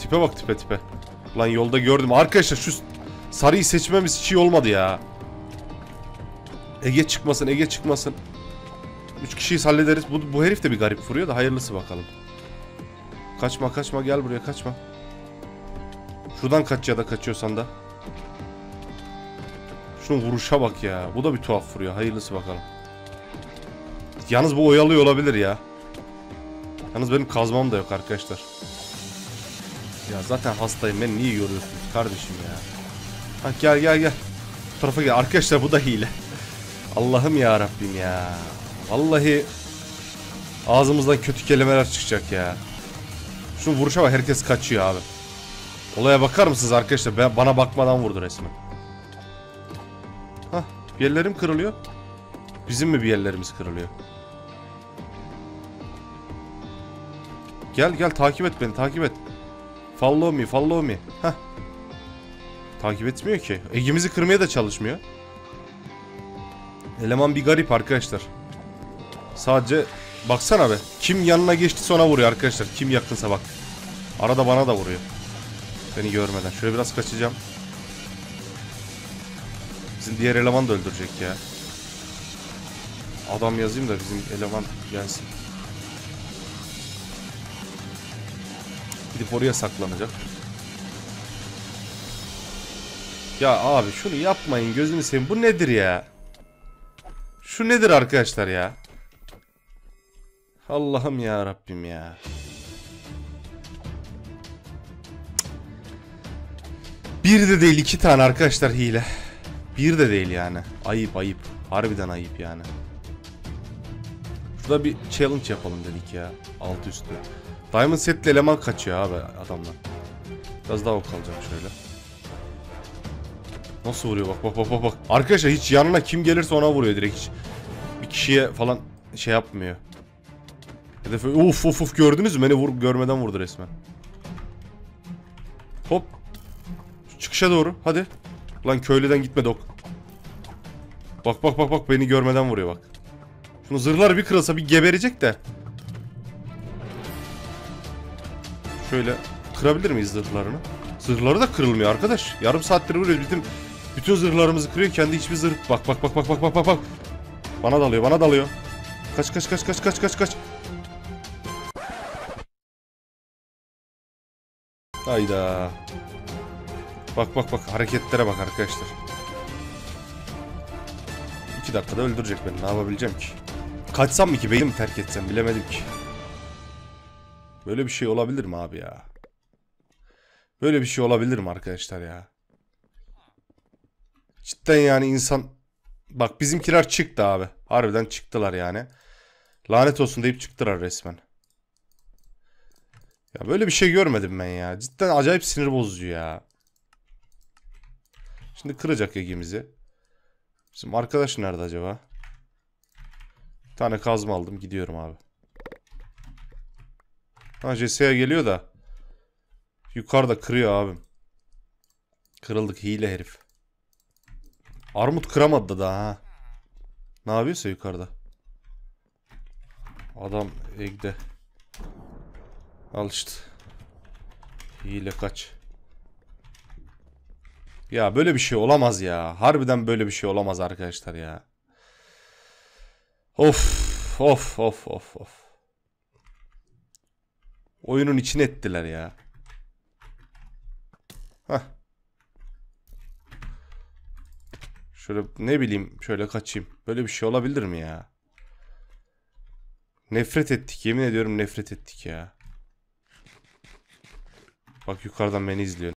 Tipe bak tipe tipe. Lan yolda gördüm. Arkadaşlar şu sarıyı seçmemiz hiç iyi olmadı ya. Ege çıkmasın Ege çıkmasın. Üç kişiyi hallederiz. Bu, bu herif de bir garip vuruyor da hayırlısı bakalım. Kaçma kaçma gel buraya kaçma. Şuradan kaç ya da kaçıyorsan da. Şunun vuruşa bak ya. Bu da bir tuhaf vuruyor. Hayırlısı bakalım. Yalnız bu oyalıyor olabilir ya. Yalnız benim kazmam da yok arkadaşlar. Ya zaten hastayım. Beni niye yoruyorsunuz kardeşim ya? Ha, gel gel gel. Bu tarafa gel. Arkadaşlar bu da hile. Allah'ım ya Rabbim ya. Vallahi ağzımızdan kötü kelimeler çıkacak ya. Şu vuruşa bak herkes kaçıyor abi. Olaya bakar mısınız arkadaşlar? Ben, bana bakmadan vurdu resmen. Hah bir yerlerim kırılıyor. Bizim mi bir yerlerimiz kırılıyor? Gel gel takip et beni takip et. Follow me follow me. Hah. Takip etmiyor ki. Egimizi kırmaya da çalışmıyor. Eleman bir garip arkadaşlar. Sadece baksana be. Kim yanına geçti sonra vuruyor arkadaşlar. Kim yakınsa bak. Arada bana da vuruyor. Beni görmeden. Şöyle biraz kaçacağım. Bizim diğer eleman da öldürecek ya. Adam yazayım da bizim eleman gelsin. Gidip oraya saklanacak. Ya abi şunu yapmayın gözünü seveyim. Bu nedir ya? Şu nedir arkadaşlar ya? Allah'ım ya Rabbim ya. Bir de değil iki tane arkadaşlar hile. Bir de değil yani. Ayıp ayıp. Harbiden ayıp yani. Şurada bir challenge yapalım dedik ya. Alt üstü. Diamond setli eleman kaçıyor abi adamlar. Biraz daha ok alacağım şöyle. Nasıl vuruyor bak bak bak bak bak. Arkadaşlar hiç yanına kim gelirse ona vuruyor direkt hiç. Bir kişiye falan şey yapmıyor. Hedefe uf uf uf gördünüz mü? Beni vur, görmeden vurdu resmen. Hop. Çıkışa doğru hadi. Lan köylüden gitme dok. Bak bak bak bak beni görmeden vuruyor bak. Şunu zırhlar bir kırılsa bir geberecek de. Şöyle kırabilir miyiz zırhlarını? Zırhları da kırılmıyor arkadaş. Yarım saattir vuruyoruz. Bizim bütün zırhlarımızı kırıyor. Kendi hiçbir zırh. Bak bak bak bak bak bak bak bak. Bana dalıyor, bana dalıyor. Kaç kaç kaç kaç kaç kaç kaç. Hayda. Bak bak bak hareketlere bak arkadaşlar. İki dakikada öldürecek beni. Ne yapabileceğim ki? Kaçsam mı ki? Beynim terk etsem bilemedim ki. Böyle bir şey olabilir mi abi ya? Böyle bir şey olabilir mi arkadaşlar ya? Cidden yani insan... Bak bizimkiler çıktı abi. Harbiden çıktılar yani. Lanet olsun deyip çıktılar resmen. Ya böyle bir şey görmedim ben ya. Cidden acayip sinir bozucu ya. Şimdi kıracak egimizi. Bizim arkadaş nerede acaba? Tane kazma aldım. Gidiyorum abi. Ha JS'ye geliyor da. Yukarıda kırıyor abim. Kırıldık hile herif. Armut kıramadı da daha ha. Ne yapıyorsa yukarıda. Adam egde. Al işte. Hile kaç. Ya böyle bir şey olamaz ya. Harbiden böyle bir şey olamaz arkadaşlar ya. Of of of of of. Oyunun içine ettiler ya. Hah. Şöyle ne bileyim şöyle kaçayım. Böyle bir şey olabilir mi ya? Nefret ettik yemin ediyorum nefret ettik ya. Bak yukarıdan beni izliyor.